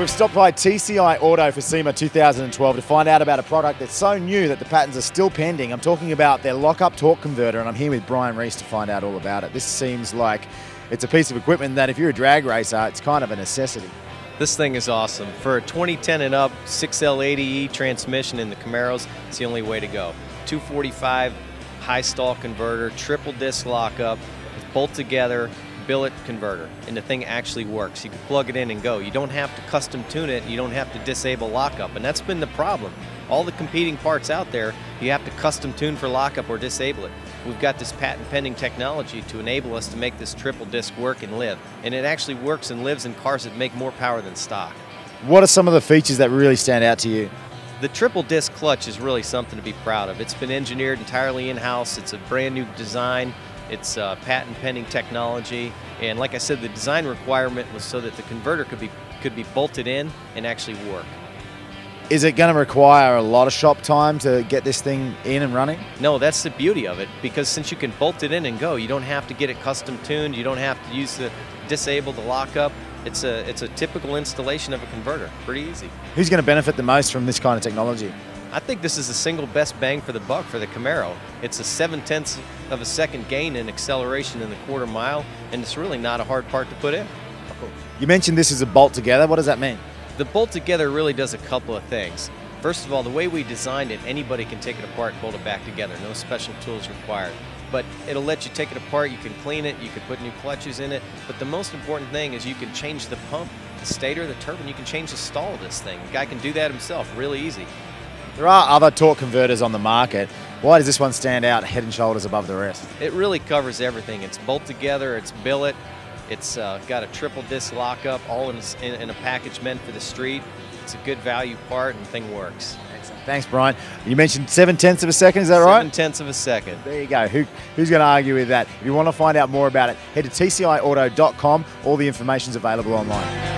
We've stopped by TCI Auto for SEMA 2012 to find out about a product that's so new that the patents are still pending. I'm talking about their lock-up torque converter, and I'm here with Brian Reese to find out all about it. This seems like it's a piece of equipment that if you're a drag racer, it's kind of a necessity. This thing is awesome. For a 2010 and up 6L80E transmission in the Camaros, it's the only way to go. 245 high stall converter, triple disc lockup, bolt together, billet converter and the thing actually works. You can plug it in and go. You don't have to custom tune it. You don't have to disable lockup. And that's been the problem. All the competing parts out there, you have to custom tune for lockup or disable it. We've got this patent pending technology to enable us to make this triple disc work and live. And it actually works and lives in cars that make more power than stock. What are some of the features that really stand out to you? The triple disc clutch is really something to be proud of. It's been engineered entirely in-house. It's a brand new design. It's uh, patent pending technology, and like I said, the design requirement was so that the converter could be could be bolted in and actually work. Is it going to require a lot of shop time to get this thing in and running? No, that's the beauty of it because since you can bolt it in and go, you don't have to get it custom tuned. You don't have to use the disable the lockup. It's a it's a typical installation of a converter. Pretty easy. Who's going to benefit the most from this kind of technology? I think this is the single best bang for the buck for the Camaro. It's a seven tenths of a second gain in acceleration in the quarter mile, and it's really not a hard part to put in. You mentioned this is a bolt together. What does that mean? The bolt together really does a couple of things. First of all, the way we designed it, anybody can take it apart and bolt it back together. No special tools required. But it'll let you take it apart, you can clean it, you can put new clutches in it. But the most important thing is you can change the pump, the stator, the turbine, you can change the stall of this thing. The guy can do that himself really easy. There are other torque converters on the market. Why does this one stand out head and shoulders above the rest? It really covers everything. It's bolt together, it's billet, it's uh, got a triple disc lockup, all in a, in a, package meant for the street. It's a good value part and the thing works. Excellent. Thanks, Brian. You mentioned seven tenths of a second, is that seven right? Seven tenths of a second. There you go. Who, who's going to argue with that? If you want to find out more about it, head to tciauto.com. All the information is available online.